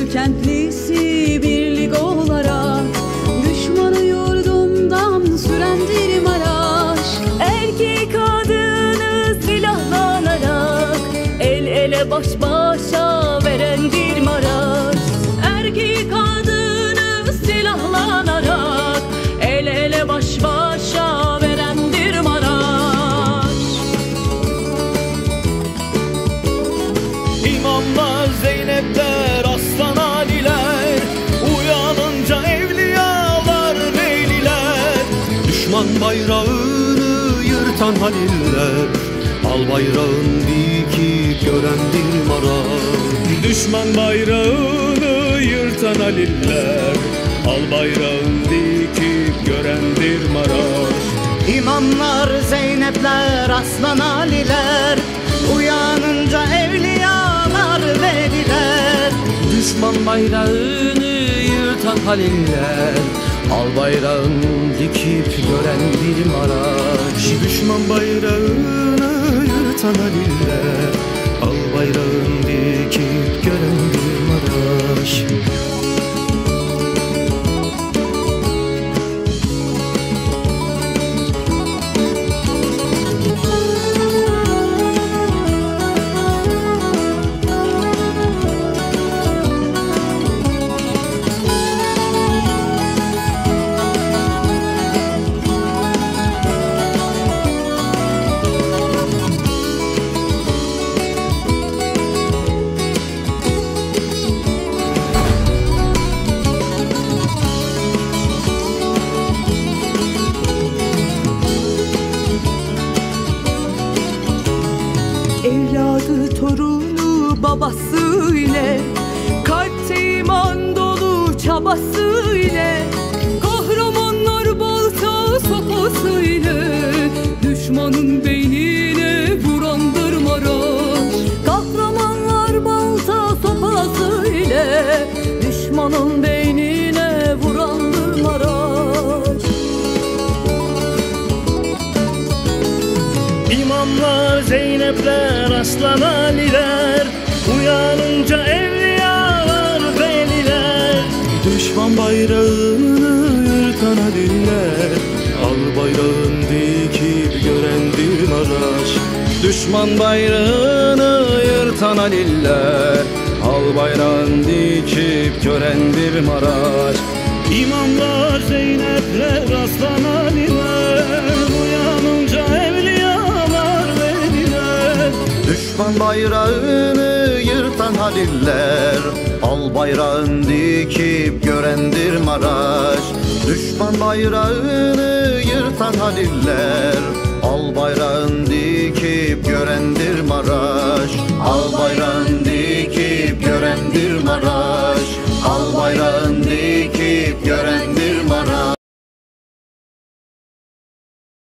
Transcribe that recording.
Kötü kentlisi birlik olarak Düşmanı yurdumdan sürendirim araç Erkek kadını silahlanarak El ele baş başa verendim bayrağını yırtan haliller. Al bayrağın dikip görendir Maraş Düşman bayrağını yırtan haliller. Al bayrağın dikip görendir Maraş İmamlar, Zeynepler, Aslan Aliler Uyanınca evliyalar, veliler Düşman bayrağını yırtan haliller Al bayrağın dikip gören bir Maraş. Düşman bayrağını yırtan haliller. Al bayrağın dikip gören bir Maraş babası ile Kalpte iman dolu çabası ile Kahramanlar balta sopası ile Düşmanın beynine vurandır Maraş Kahramanlar balta sopası ile Düşmanın beynine vurandır Maraş İmamlar, Zeynepler, Aslan Aliler Uyanınca evliyalar, veliler. Düşman bayrağını yırtan haliller Al bayrağın dikip görendir Maraş Düşman bayrağını yırtan haliller Al bayrağın dikip görendir Maraş İmamlar, Zeynepler, Aslan Aliler Uyanınca evliyalar, veliler. Düşman bayrağını yırtan haliller. Al bayrağın dikip görendir Maraş. Düşman bayrağını yırtan haliller